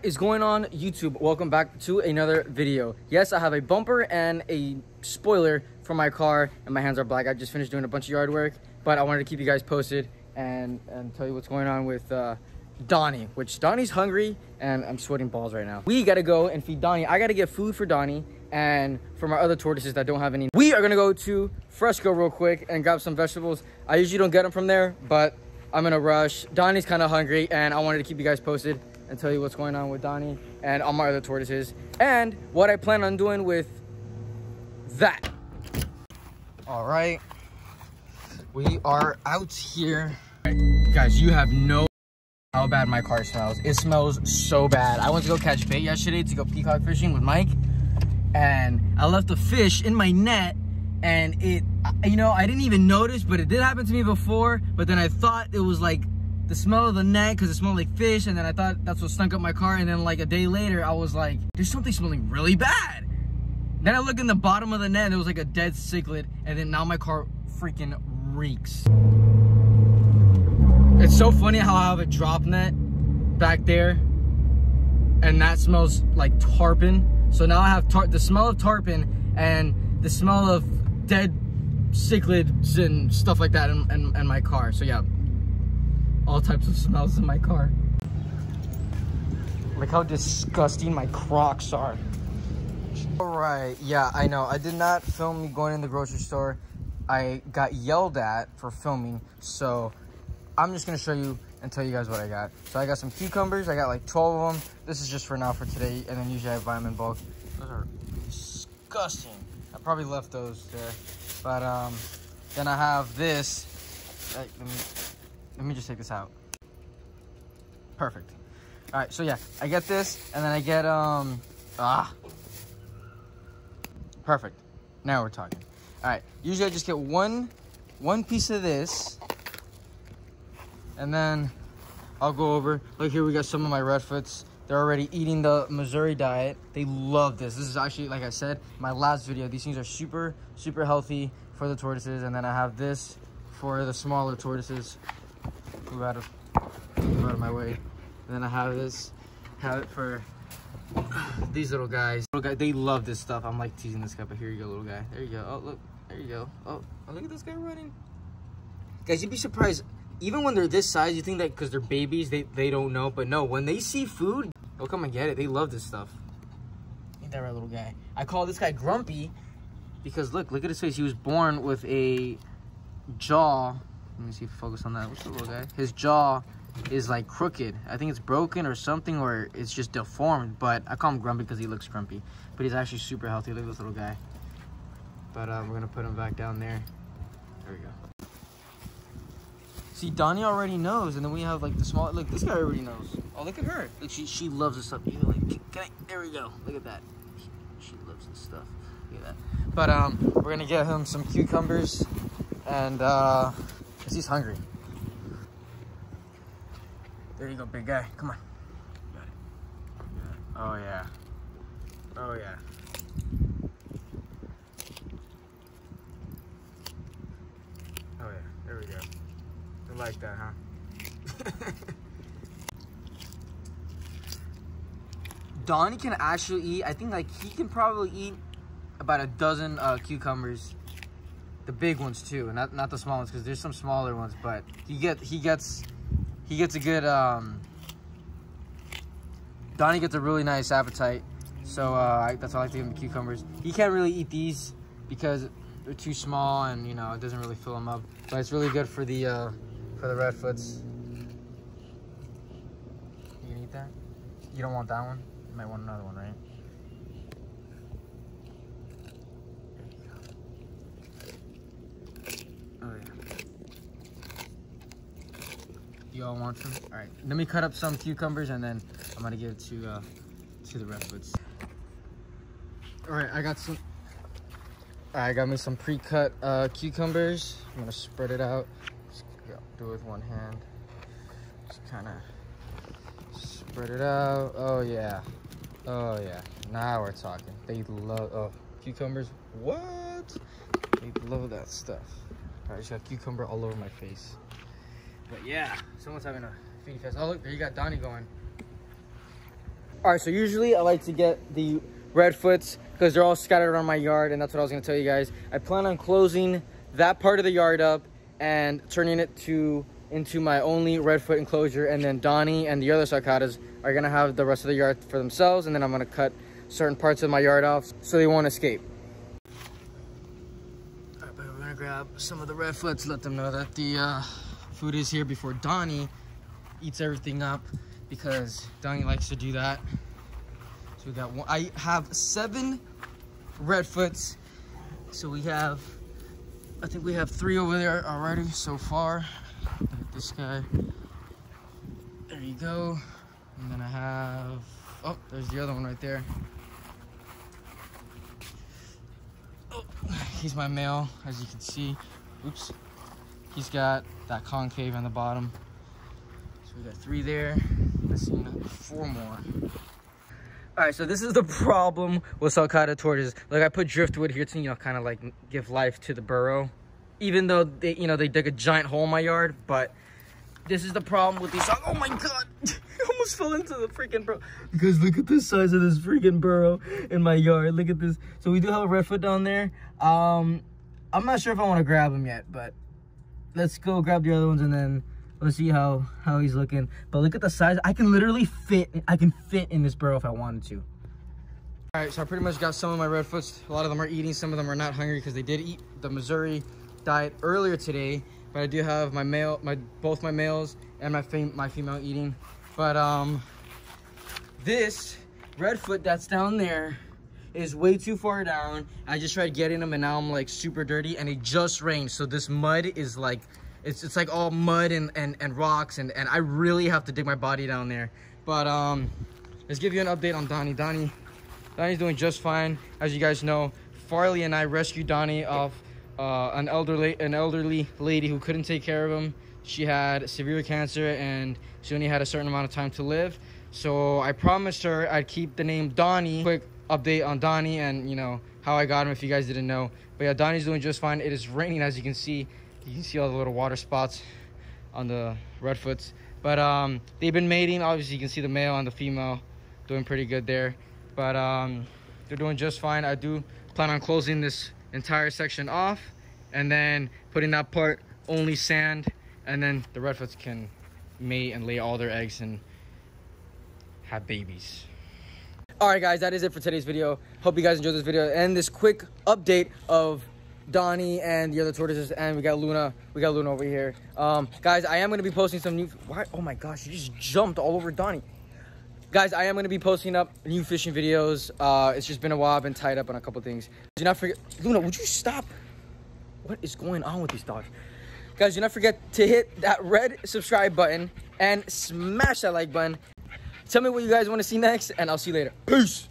What is going on YouTube? Welcome back to another video. Yes, I have a bumper and a spoiler for my car and my hands are black. I just finished doing a bunch of yard work, but I wanted to keep you guys posted and, and tell you what's going on with uh, Donnie, which Donnie's hungry and I'm sweating balls right now. We gotta go and feed Donnie. I gotta get food for Donnie and for my other tortoises that don't have any. We are gonna go to Fresco real quick and grab some vegetables. I usually don't get them from there, but I'm in a rush. Donnie's kind of hungry and I wanted to keep you guys posted and tell you what's going on with Donnie and all my other tortoises and what I plan on doing with that. All right, we are out here. Guys, you have no how bad my car smells. It smells so bad. I went to go catch bait yesterday to go peacock fishing with Mike and I left a fish in my net and it, you know, I didn't even notice, but it did happen to me before, but then I thought it was like the smell of the net because it smelled like fish and then I thought that's what stunk up my car and then like a day later I was like there's something smelling really bad. Then I look in the bottom of the net and there was like a dead cichlid and then now my car freaking reeks. It's so funny how I have a drop net back there and that smells like tarpon. So now I have tar the smell of tarpon and the smell of dead cichlids and stuff like that in, in, in my car. So yeah all types of smells in my car. Like how disgusting my Crocs are. All right, yeah, I know. I did not film me going in the grocery store. I got yelled at for filming, so I'm just gonna show you and tell you guys what I got. So I got some cucumbers. I got like 12 of them. This is just for now for today, and then usually I have vitamin bulk. Those are disgusting. I probably left those there, but um, then I have this. Let me let me just take this out. Perfect. All right, so yeah, I get this, and then I get, um, ah. Perfect. Now we're talking. All right, usually I just get one, one piece of this, and then I'll go over. Look here, we got some of my Redfoots. They're already eating the Mazuri diet. They love this. This is actually, like I said, my last video. These things are super, super healthy for the tortoises. And then I have this for the smaller tortoises move out of move out of my way. And then I have this, have it for these little guys. Little guy, they love this stuff. I'm like teasing this guy, but here you go, little guy. There you go. Oh look, there you go. Oh, oh look at this guy running. Guys, you'd be surprised. Even when they're this size, you think that because they're babies, they, they don't know. But no, when they see food, they'll come and get it. They love this stuff. Ain't that right, little guy? I call this guy Grumpy because look, look at his face. He was born with a jaw let me see if focus on that. What's the little guy? His jaw is like crooked. I think it's broken or something, or it's just deformed. But I call him Grumpy because he looks grumpy. But he's actually super healthy. Look at this little guy. But um, we're gonna put him back down there. There we go. See, Donnie already knows, and then we have like the small. Look, this guy already knows. Oh, look at her. Look, she she loves this stuff. Like, can I, there we go. Look at that. She, she loves this stuff. Look at that. But um, we're gonna get him some cucumbers, and uh. Because he's hungry. There you go, big guy. Come on. Oh, yeah. Oh, yeah. Oh, yeah. There we go. You like that, huh? Donnie can actually eat, I think like he can probably eat about a dozen uh, cucumbers the big ones too, not not the small ones because there's some smaller ones. But he get he gets he gets a good. Um, Donnie gets a really nice appetite, so uh, I, that's why I like to give him the cucumbers. He can't really eat these because they're too small and you know it doesn't really fill him up. But it's really good for the uh, for the redfoots. You can eat that. You don't want that one. You might want another one, right? Y'all want some? All right, let me cut up some cucumbers and then I'm gonna give it to uh, to the redfoots. All right, I got some. All I got me some pre-cut uh, cucumbers. I'm gonna spread it out. Just, do it with one hand. Just kind of spread it out. Oh yeah, oh yeah. Now we're talking. They love oh cucumbers. What? They love that stuff. All right, just got cucumber all over my face. But yeah, someone's having a feed fest. Oh, look, there you got Donnie going. All right, so usually I like to get the redfoots because they're all scattered around my yard and that's what I was gonna tell you guys. I plan on closing that part of the yard up and turning it to into my only redfoot enclosure and then Donnie and the other sulcatas are gonna have the rest of the yard for themselves and then I'm gonna cut certain parts of my yard off so they won't escape. All right, but we're gonna grab some of the redfoots, let them know that the uh, food is here before Donnie eats everything up because Donnie likes to do that. So we got one, I have seven redfoots. So we have, I think we have three over there already so far. This guy, there you go. And then I have, oh, there's the other one right there. Oh, he's my male, as you can see. Oops. He's got that concave on the bottom. So we got three there. Missing four more. All right, so this is the problem with sulcata tortoises. Like I put driftwood here to, you know, kind of like give life to the burrow. Even though they, you know, they dig a giant hole in my yard, but this is the problem with these. Oh my God, I almost fell into the freaking burrow. Because look at the size of this freaking burrow in my yard. Look at this. So we do have a redfoot down there. Um, I'm not sure if I want to grab him yet, but let's go grab the other ones and then let's see how how he's looking. But look at the size. I can literally fit i can fit in this burrow if i wanted to. All right so i pretty much got some of my redfoots a lot of them are eating some of them are not hungry because they did eat the Mazuri diet earlier today. But i do have my male my both my males and my fem my female eating. But um this redfoot that's down there is way too far down. I just tried getting them and now i'm like super dirty and it just rained so this mud is like it's it's like all mud and and, and rocks and and i really have to dig my body down there. But um let's give you an update on donnie. Donnie donnie's doing just fine. As you guys know farley and i rescued donnie off uh, an elderly an elderly lady who couldn't take care of him. She had severe cancer and she only had a certain amount of time to live. So i promised her i'd keep the name donnie. Quick update on donnie and you know how i got him if you guys didn't know. But yeah donnie's doing just fine. It is raining as you can see. You can see all the little water spots on the redfoots but um they've been mating. Obviously you can see the male and the female doing pretty good there. But um they're doing just fine. I do plan on closing this entire section off and then putting that part only sand and then the redfoots can mate and lay all their eggs and have babies all right guys that is it for today's video hope you guys enjoyed this video and this quick update of Donnie and the other tortoises, and we got Luna. We got Luna over here. Um, guys, I am gonna be posting some new. Why? Oh my gosh, you just jumped all over Donnie. Guys, I am gonna be posting up new fishing videos. Uh, it's just been a while. I've been tied up on a couple things. Do not forget, Luna. Would you stop? What is going on with these dogs? Guys, do not forget to hit that red subscribe button and smash that like button. Tell me what you guys want to see next, and I'll see you later. Peace.